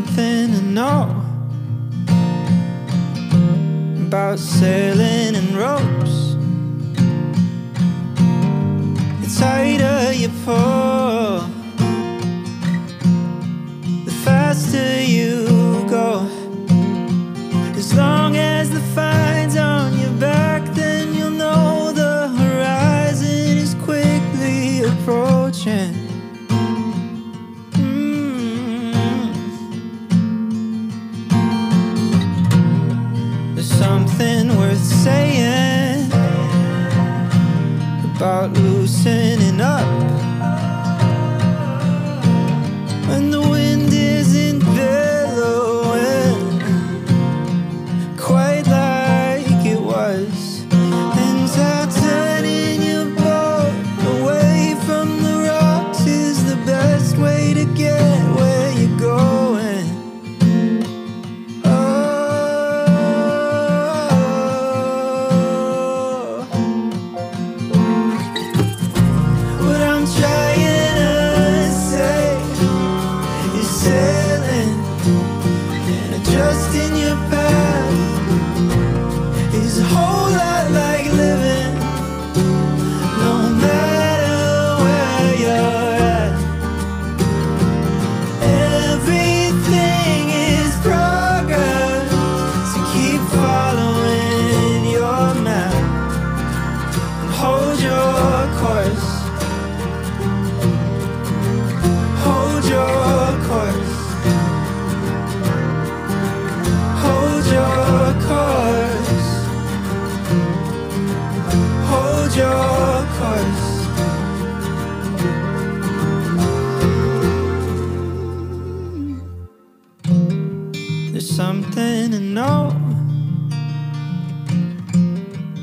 something to know about sailing and ropes. The tighter you pull, the faster you. about loosening up. sailing And adjusting your path Is a whole lot like something to know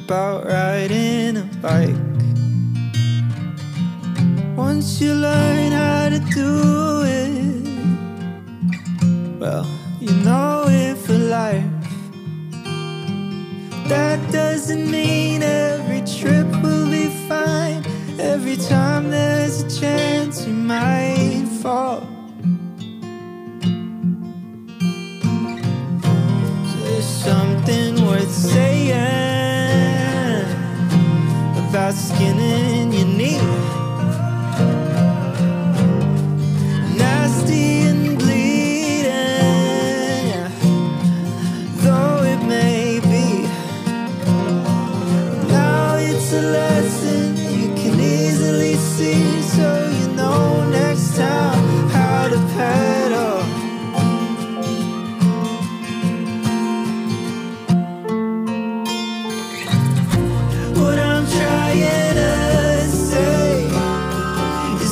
about riding a bike. Once you learn how to do it, well, you know it for life. That doesn't mean every trip will be fine. Every time there's a chance you might fall. Skin in your knee. Nasty and bleeding, though it may be. Now it's a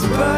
whisper